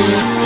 Yeah.